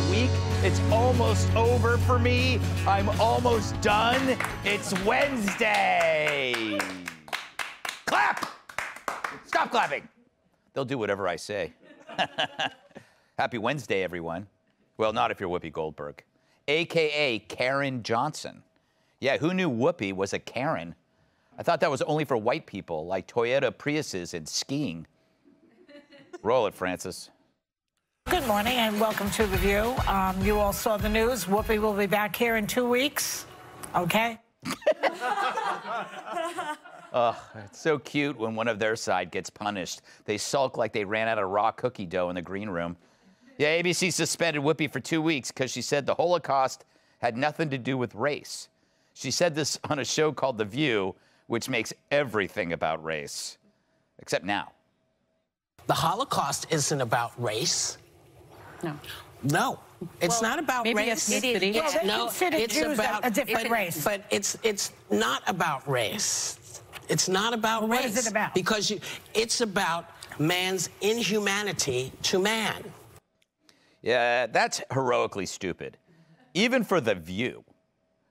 the week. It's almost over for me. I'm almost done. It's Wednesday. Clap! Stop clapping. They'll do whatever I say. Happy Wednesday, everyone. Well, not if you're Whoopi Goldberg, AKA Karen Johnson. Yeah, who knew Whoopi was a Karen? I thought that was only for white people, like Toyota Priuses and skiing. Roll it, Francis. Good morning and welcome to The View. Um, you all saw the news. Whoopi will be back here in two weeks. Okay? Oh, it's so cute when one of their side gets punished. They sulk like they ran out of raw cookie dough in the green room. Yeah, ABC suspended Whoopi for two weeks because she said the Holocaust had nothing to do with race. She said this on a show called The View, which makes everything about race. Except now. The Holocaust isn't about race. No. No, it's Well, not about maybe race. ethnicity. Well, they no, consider it's Jews about a different but, race. But it's it's not about race. It's not about Well, race. is it about? Because you, it's about man's inhumanity to man. Yeah, that's heroically stupid. Even for The View.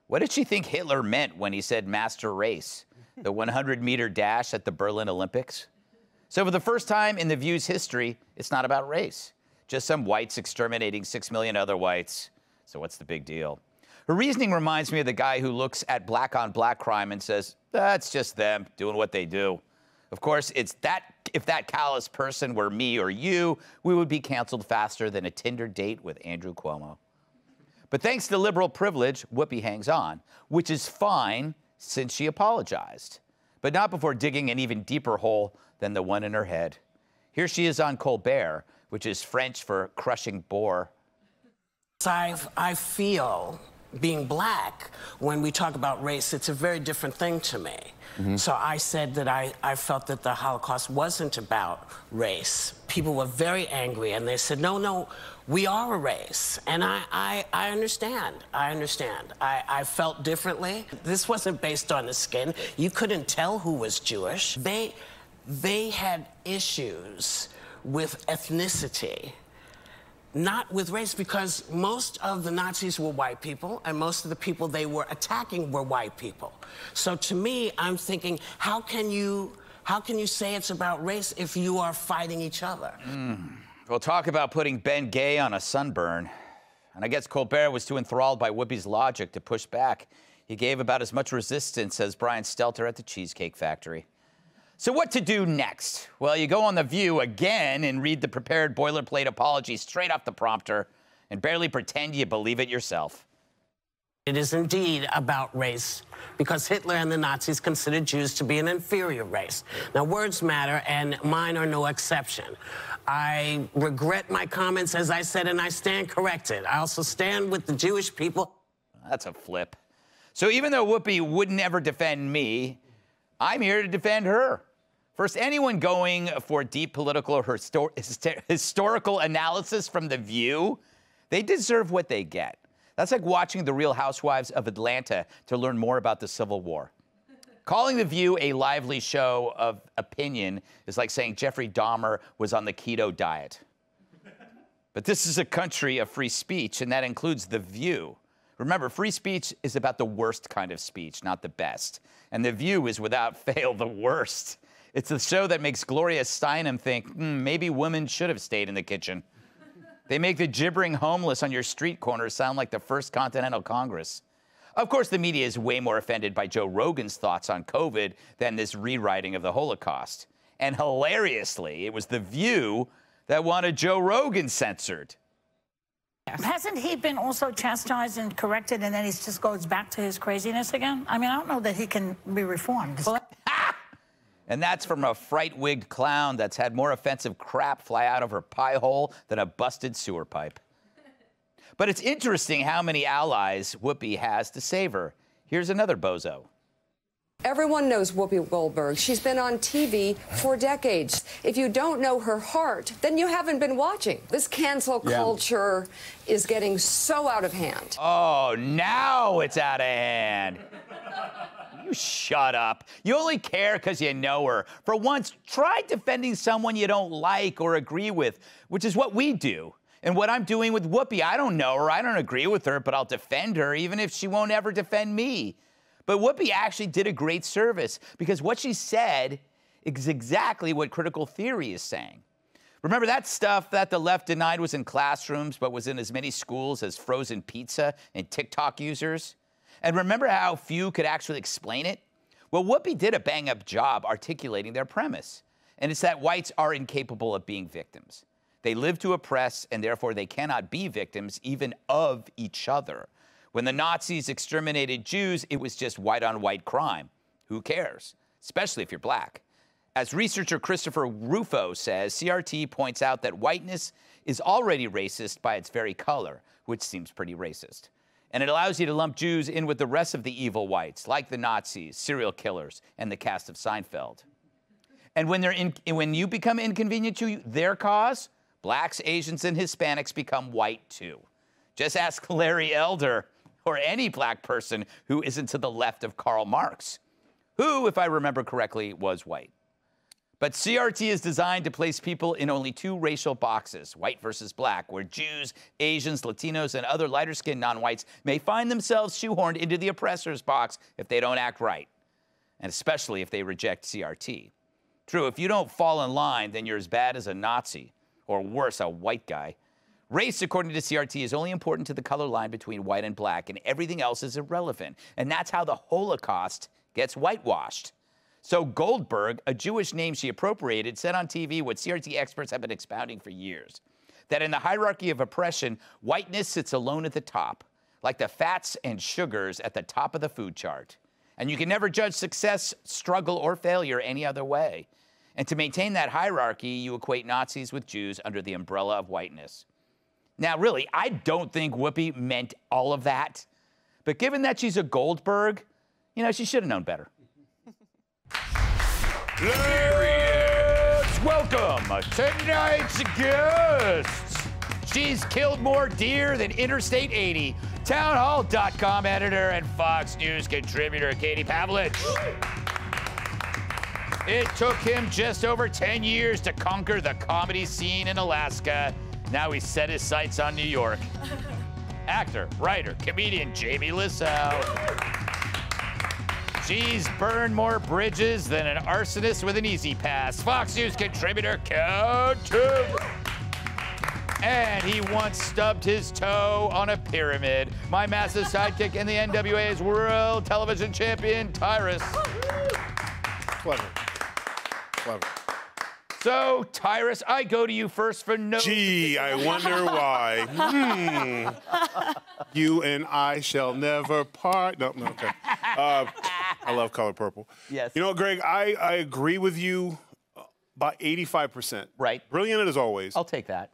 What did she think Hitler meant when he said master race? The 100 meter dash at the Berlin Olympics? So, for the first time in The View's history, it's not about race. Just some whites exterminating six million other whites. So, what's the big deal? Her reasoning reminds me of the guy who looks at black on black crime and says, that's just them doing what they do. Of course, it's that if that callous person were me or you, we would be canceled faster than a Tinder date with Andrew Cuomo. But thanks to liberal privilege, Whoopi hangs on, which is fine since she apologized, but not before digging an even deeper hole than the one in her head. Here she is on Colbert, which is French for crushing bore. I I feel being black when we talk about race, it's a very different thing to me. Mm-hmm. So I said that I, I felt that the Holocaust wasn't about race. People were very angry and they said, no, no, we are a race. And I, I, I understand. I understand. I, I felt differently. This wasn't based on the skin. You couldn't tell who was Jewish. They, they had issues with ethnicity not with race because most of the Nazis were white people and most of the people they were attacking were white people. So to me, I'm thinking, how can you how can you say it's about race if you are fighting each other? Hmm. We'll talk about putting Bengay on a sunburn. And I guess Colbert was too enthralled by Whoopi's logic to push back. He gave about as much resistance as Brian Stelter at the Cheesecake Factory. So, what to do next? Well, you go on The View again and read the prepared boilerplate apology straight off the prompter and barely pretend you believe it yourself. It is indeed about race because Hitler and the Nazis considered Jews to be an inferior race. Now, words matter, and mine are no exception. I regret my comments, as I said, and I stand corrected. I also stand with the Jewish people. That's a flip. So, even though Whoopi would never defend me, I'm here to defend her. First, anyone going for deep political or histor- historical analysis from The View, they deserve what they get. That's like watching The Real Housewives of Atlanta to learn more about the Civil War. Calling The View a lively show of opinion is like saying Jeffrey Dahmer was on the keto diet. But this is a country of free speech, and that includes The View. Remember, free speech is about the worst kind of speech, not the best. And The View is without fail the worst. It's the show that makes Gloria Steinem think, hmm, maybe women should have stayed in the kitchen. They make the gibbering homeless on your street corner sound like the First Continental Congress. Of course, the media is way more offended by Joe Rogan's thoughts on COVID than this rewriting of the Holocaust. And hilariously, it was The View that wanted Joe Rogan censored. Hasn't he been also chastised and corrected and then he just goes back to his craziness again? I mean, I don't know that he can be reformed. And that's from a fright wigged clown that's had more offensive crap fly out of her pie hole than a busted sewer pipe. But it's interesting how many allies Whoopi has to save her. Here's another bozo. Everyone knows Whoopi Goldberg. She's been on TV for decades. If you don't know her heart, then you haven't been watching. This cancel culture is getting so out of hand. Oh, now it's out of hand. You shut up. You only care because you know her. For once, try defending someone you don't like or agree with, which is what we do. And what I'm doing with Whoopi, I don't know her, I don't agree with her, but I'll defend her even if she won't ever defend me. But Whoopi actually did a great service because what she said is exactly what critical theory is saying. Remember that stuff that the left denied was in classrooms, but was in as many schools as frozen pizza and TikTok users? And remember how few could actually explain it? Well, Whoopi did a bang up job articulating their premise, and it's that whites are incapable of being victims. They live to oppress, and therefore they cannot be victims even of each other. When the Nazis exterminated Jews, it was just white on white crime. Who cares? Especially if you're black. As researcher Christopher Rufo says, CRT points out that whiteness is already racist by its very color, which seems pretty racist. And it allows you to lump Jews in with the rest of the evil whites, like the Nazis, serial killers, and the cast of Seinfeld. And when, they're in, when you become inconvenient to their cause, blacks, Asians, and Hispanics become white too. Just ask Larry Elder or any black person who isn't to the left of Karl Marx, who, if I remember correctly, was white. But CRT is designed to place people in only two racial boxes, white versus black, where Jews, Asians, Latinos, and other lighter skinned non whites may find themselves shoehorned into the oppressor's box if they don't act right, and especially if they reject CRT. True, if you don't fall in line, then you're as bad as a Nazi, or worse, a white guy. Race, according to CRT, is only important to the color line between white and black, and everything else is irrelevant. And that's how the Holocaust gets whitewashed. So Goldberg, a Jewish name she appropriated, said on TV what CRT experts have been expounding for years that in the hierarchy of oppression, whiteness sits alone at the top, like the fats and sugars at the top of the food chart. And you can never judge success, struggle, or failure any other way. And to maintain that hierarchy, you equate Nazis with Jews under the umbrella of whiteness. Now, really, I don't think Whoopi meant all of that. But given that she's a Goldberg, you know, she should have known better. Let's welcome tonight's guest. She's killed more deer than Interstate 80. Townhall.com editor and Fox News contributor Katie Pavlich. It took him just over 10 years to conquer the comedy scene in Alaska. Now he's set his sights on New York. Actor, writer, comedian Jamie Lissow. She's burned more bridges than an arsonist with an E-ZPass. Fox News contributor Two. And he once stubbed his toe on a pyramid. My massive sidekick and the NWA's world television champion, Tyrus. Clever. Clever. So, Tyrus, I go to you first for no. Gee, I wonder why. Hmm. You and I shall never part. No, no, okay. Uh, I love color purple. Yes. You know, Greg, I, I agree with you by 85%. Right. Brilliant as always. I'll take that.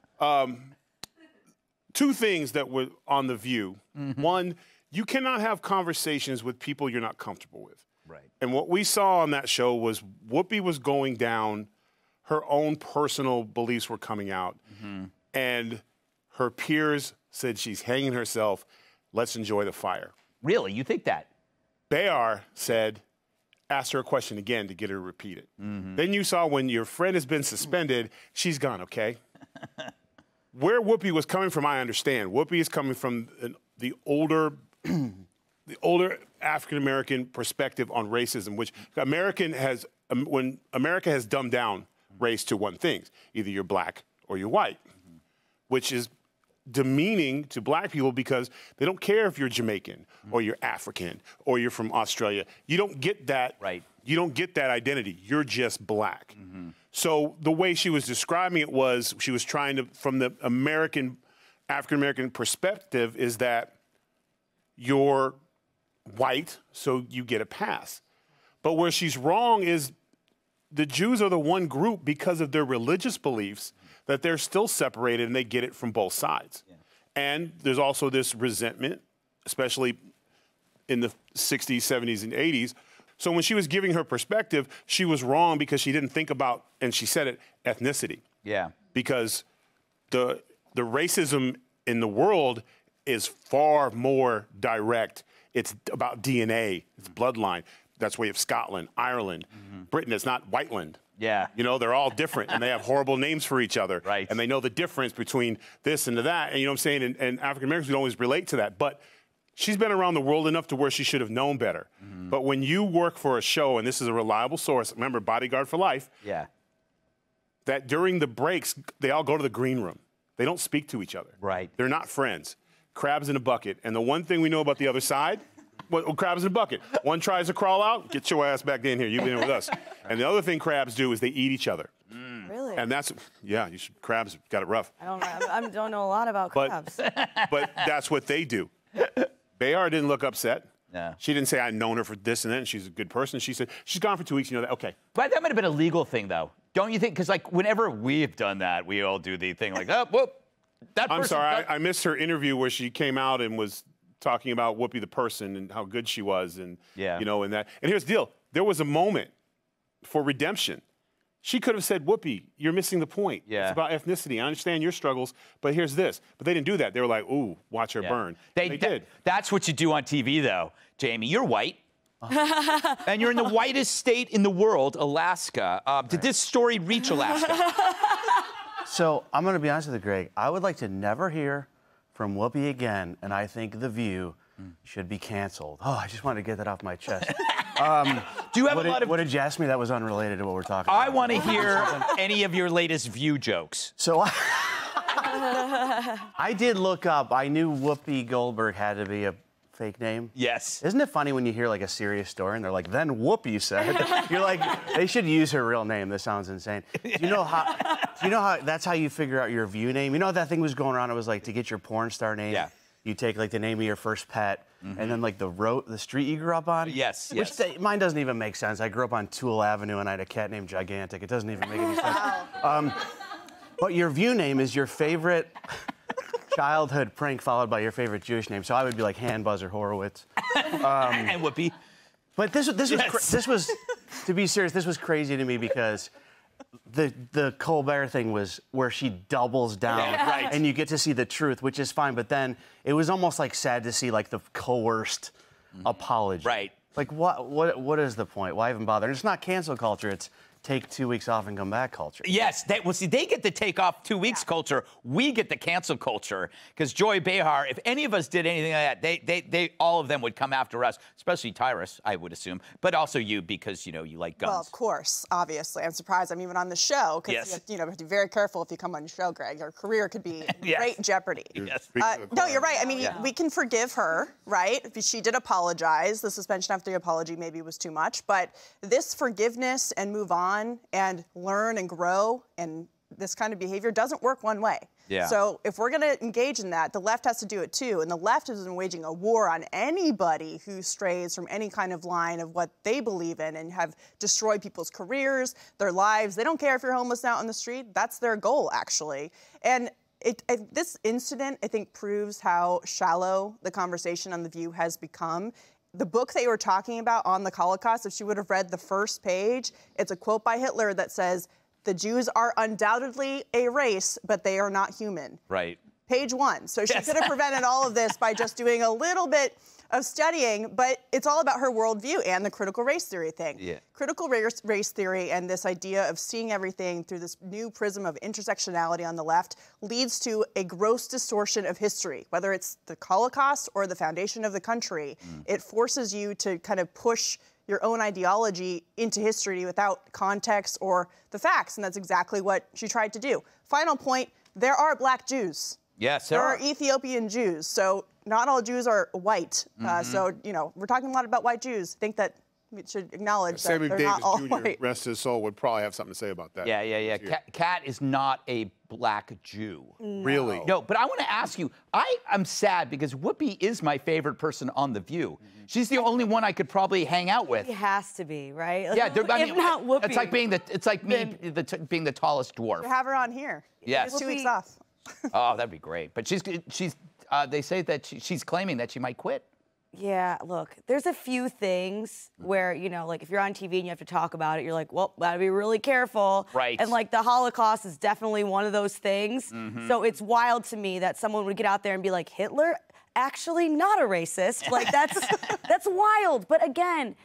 Two things that were on The View. Mm-hmm. One, you cannot have conversations with people you're not comfortable with. Right. And what we saw on that show was Whoopi was going down, her own personal beliefs were coming out, Mm-hmm. and her peers said she's hanging herself. Let's enjoy the fire. Really? You think that? Behar said, ask her a question again to get her to repeat it. Mm-hmm. Then you saw when your friend has been suspended, she's gone, okay? Where Whoopi was coming from, I understand. Whoopi is coming from an, the older, the older African American perspective on racism, which American has, um, when America has dumbed down race to one thing, either you're black or you're white, which is demeaning to black people because they don't care if you're Jamaican or you're African or you're from Australia. You don't get that. Right. You don't get that identity. You're just black. Mm-hmm. So the way she was describing it was she was trying to, from the American, African American perspective, is that you're white, so you get a pass. But where she's wrong is the Jews are the one group because of their religious beliefs that they're still separated and they get it from both sides. And there's also this resentment, especially in the 60s, 70s, and 80s. So when she was giving her perspective, she was wrong because she didn't think about, and she said it, ethnicity. Yeah. Because the the racism in the world is far more direct. It's about DNA, it's bloodline. That's way of Scotland, Ireland, mm-hmm. Britain. It's not Whiteland. Yeah. You know, they're all different and they have horrible names for each other. Right. And they know the difference between this and that. And you know what I'm saying? And, and African Americans would always relate to that. But she's been around the world enough to where she should have known better. Mm-hmm. But when you work for a show, and this is a reliable source, remember, Bodyguard for Life, Yeah. that during the breaks, they all go to the green room. They don't speak to each other. Right. They're not friends. Crabs in a bucket. And the one thing we know about the other side, what, what crabs in a bucket. One tries to crawl out, get your ass back in here. You've been with us. And the other thing crabs do is they eat each other. Mm. Really? And that's, yeah, you should, crabs got it rough. I don't know. I I don't know a lot about crabs. But that's what they do. Behar didn't look upset. No. She didn't say, I've known her for this and that, and she's a good person. She said, she's gone for two weeks, you know that? Okay. But that might have been a legal thing, though. Don't you think? Because like whenever we've done that, we all do the thing like, oh, whoop. That I'm sorry, got- I, I missed her interview where she came out and was talking about Whoopi the person and how good she was, and Yeah. you know, and that. And here's the deal: there was a moment for redemption. She could have said, "Whoopi, you're missing the point. Yeah. It's about ethnicity. I understand your struggles, but here's this." But they didn't do that. They were like, "Ooh, watch her Yeah. burn." They, they that- did. That's what you do on TV, though, Jamie. You're white. and you're in the whitest state in the world, Alaska. Uh, did this story reach Alaska? So I'm going to be honest with you, Greg. I would like to never hear from Whoopi again, and I think The View hmm. should be canceled. Oh, I just wanted to get that off my chest. Um, Do you have what, a lot did, of? what did you ask me? That was unrelated to what we're talking I want to hear any of your latest view jokes. So I, I did look up. I knew Whoopi Goldberg had to be a fake name. Yes. Isn't it funny when you hear like a serious story and they're like, then Whoopi said? You're like, they should use her real name. This sounds insane. Do you know how? Do you know how? That's how you figure out your view name. You know that thing was going around. It was like to get your porn star name. Yeah. You take like the name of your first pet, and then like the road, the street you grew up on. Yes, Which yes. they- mine doesn't even make sense. I grew up on Toole Avenue, and I had a cat named Gigantic. It doesn't even make any sense. Um, but your view name is your favorite childhood prank followed by your favorite Jewish name. So I would be like Han Buzzer Horowitz. and Whoopi. But this, this was this was to be serious. This was crazy to me because the the Colbert thing was where she doubles down, Yeah, right. and you get to see the truth, which is fine. But then it was almost like sad to see like the coerced apology. Mm-hmm. Right. Like what what what is the point? Why even bother? And it's not cancel culture. It's take two weeks off and come back culture. Yes, they, well, see, they get the take off two weeks culture. We get the cancel culture because Joy Behar. If any of us did anything like that, they, they, they, all of them would come after us, especially Tyrus, I would assume, but also you because you know you like guns. Well, of course, obviously. I'm surprised I'm even on the show because Yes. you, have- you know, have to be very careful if you come on the show, Greg. Your career could be in Yes. great jeopardy. Yes. Uh, no, you're right. I mean, Yeah. we can forgive her, right? She did apologize. The suspension after the apology maybe was too much, but this forgiveness and move on and learn and grow and this kind of behavior doesn't work one way. Yeah. So if we're going to engage in that, the left has to do it too. And the left has been waging a war on anybody who strays from any kind of line of what they believe in and have destroyed people's careers, their lives. They don't care if you're homeless out on the street. That's their goal, actually. And it, I, this incident, I think, proves how shallow the conversation on The View has become. The book they were talking about on the Holocaust, if she would have read the first page, it's a quote by Hitler that says, The Jews are undoubtedly a race, but they are not human right. page one. So she Yes. could have prevented all of this by just doing a little bit of studying, but it's all about her worldview and the critical race theory thing. Yeah. Critical race, race theory and this idea of seeing everything through this new prism of intersectionality on the left leads to a gross distortion of history, whether it's the Holocaust or the foundation of the country. Mm. It forces you to kind of push your own ideology into history without context or the facts, and that's exactly what she tried to do. Final point there are black Jews. Yes, There there are are. Ethiopian Jews, so not all Jews are white. Uh, Mm-hmm. so you know, we're talking a lot about white Jews. Think that we should acknowledge that Sammy they're Davis not all Jr., white. rest his soul, would probably have something to say about that. Yeah, yeah, yeah. Here. Kat, Kat is not a black Jew. Really? No, but I want to ask you. I am sad because Whoopi is my favorite person on The View. She's the only one I could probably hang out with. He has to be, right? Yeah, there- I if mean, not Whoopi. it's like being the it's like me the t- being the tallest dwarf. Have her on here. Yes. Two weeks off. Oh, that'd be great. But she's she's uh, they say that she, she's claiming that she might quit. Yeah, look, there's a few things where, you know, like if you're on TV and you have to talk about it, you're like, well, gotta be really careful. Right. And like the Holocaust is definitely one of those things. Mm-hmm. So it's wild to me that someone would get out there and be like, Hitler, actually not a racist. Like that's that's wild. But again,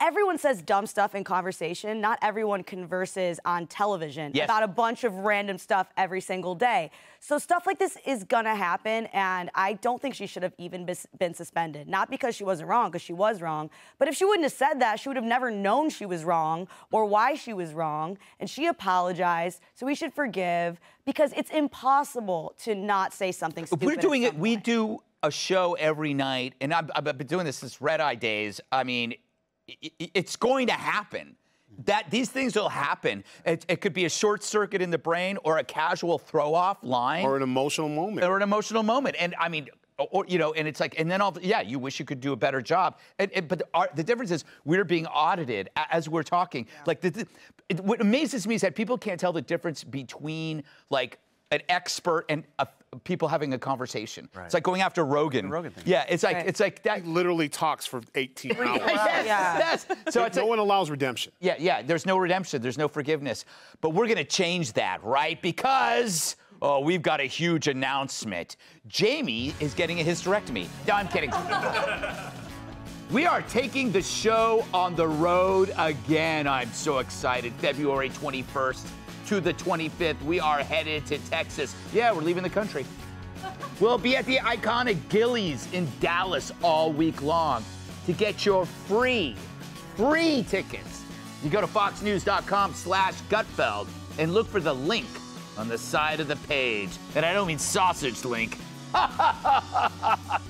everyone says dumb stuff in conversation. Not everyone converses on television Yes. about a bunch of random stuff every single day. So stuff like this is gonna happen, and I don't think she should have even been suspended. Not because she wasn't wrong, because she was wrong, but if she wouldn't have said that, she would have never known she was wrong or why she was wrong. And she apologized, so we should forgive because it's impossible to not say something stupid. We're doing it. We do a show every night, and I've, I've been doing this since Red Eye days. I mean, it's going to happen. That these things will happen. It, it could be a short circuit in the brain, or a casual throw off line, Or an emotional moment. or an emotional moment. And I mean, or you know, and it's like, and then all, yeah, you wish you could do a better job. And, and- but the, our, the difference is we're being audited as we're talking. Like the, the- it, what amazes me is that people can't tell the difference between like an expert and a, people having a conversation. It's like going after Rogan. Rogan thing. Yeah, it's like Right. it's like that. He literally talks for 18 hours. Yes, Yeah. yes. So it's no like, one allows redemption. yeah, yeah. There's no redemption. There's no forgiveness. But we're gonna change that, right? Because oh, we've got a huge announcement. Jamie is getting a hysterectomy. No, I'm kidding. we are taking the show on the road again. I'm so excited. February 21st to the 25th, we are headed to Texas. Yeah, we're leaving the country. We'll be at the iconic Gilley's in Dallas all week long. To get your free, free tickets, you go to foxnews.com slash Gutfeld and look for the link on the side of the page. And I don't mean sausage link.